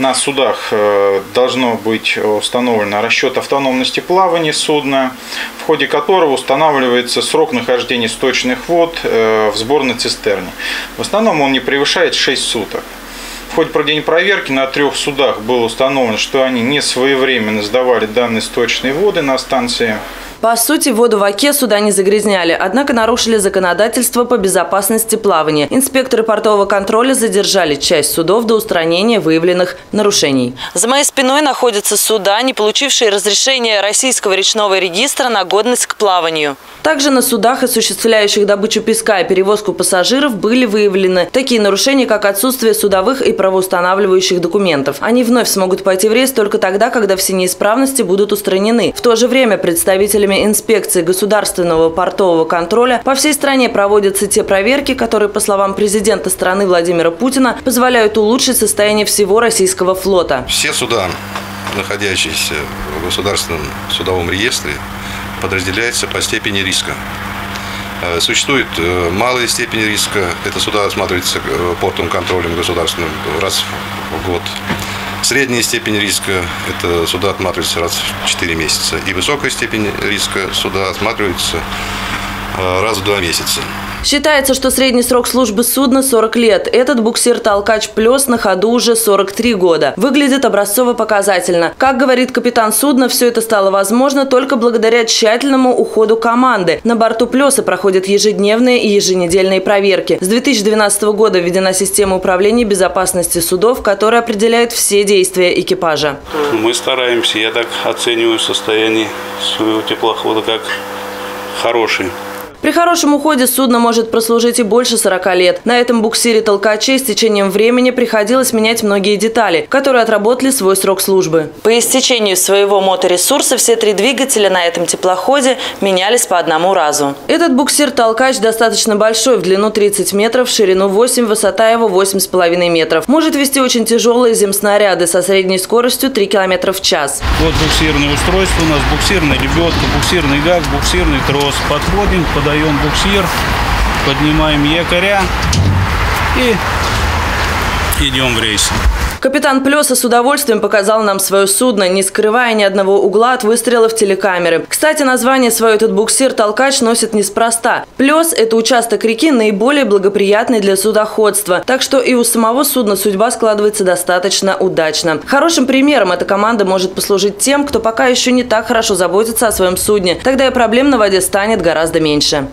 На судах э, должно быть установлено расчет автономности плавания судна, в ходе которого устанавливается срок нахождения сточных вод э, в сборной цистерне. В основном он не превышает 6 суток. В ходе проведения проверки на трех судах было установлено, что они не своевременно сдавали данные сточные воды на станции по сути, воду в Оке суда не загрязняли, однако нарушили законодательство по безопасности плавания. Инспекторы портового контроля задержали часть судов до устранения выявленных нарушений. За моей спиной находятся суда, не получившие разрешение Российского речного регистра на годность к плаванию. Также на судах, осуществляющих добычу песка и перевозку пассажиров, были выявлены такие нарушения, как отсутствие судовых и правоустанавливающих документов. Они вновь смогут пойти в рейс только тогда, когда все неисправности будут устранены. В то же время представителями службами инспекции государственного портового контроля по всей стране проводятся те проверки, которые, по словам президента страны Владимира Путина, позволяют улучшить состояние всего российского флота. Все суда, находящиеся в государственном судовом реестре, подразделяются по степени риска. Э, существует э, малая степень риска. Это суда осматривается э, портовым контролем государственным раз в год. Средняя степень риска – это суда отматриваются раз в 4 месяца. И высокая степень риска суда осматривается э, раз в 2 месяца. Считается, что средний срок службы судна 40 лет. Этот буксир-толкач «Плес» на ходу уже 43 года. Выглядит образцово-показательно. Как говорит капитан судна, все это стало возможно только благодаря тщательному уходу команды. На борту «Плеса» проходят ежедневные и еженедельные проверки. С 2012 года введена система управления безопасности судов, которая определяет все действия экипажа. Мы стараемся, я так оцениваю состояние своего теплохода как хороший. При хорошем уходе судно может прослужить и больше 40 лет. На этом буксире толкачей с течением времени приходилось менять многие детали, которые отработали свой срок службы. По истечению своего моторесурса все три двигателя на этом теплоходе менялись по одному разу. Этот буксир-толкач достаточно большой, в длину 30 метров, в ширину 8, высота его 8,5 метров. Может вести очень тяжелые земснаряды со средней скоростью 3 км в час. Вот буксирное устройство у нас, буксирная лебедка, буксирный гак, буксирный трос. Подходим, подходим даем буксир, поднимаем якоря и идем в рейс. Капитан Плеса с удовольствием показал нам свое судно, не скрывая ни одного угла от выстрелов телекамеры. Кстати, название свое этот буксир-толкач носит неспроста. Плес – это участок реки наиболее благоприятный для судоходства, так что и у самого судна судьба складывается достаточно удачно. Хорошим примером эта команда может послужить тем, кто пока еще не так хорошо заботится о своем судне. Тогда и проблем на воде станет гораздо меньше.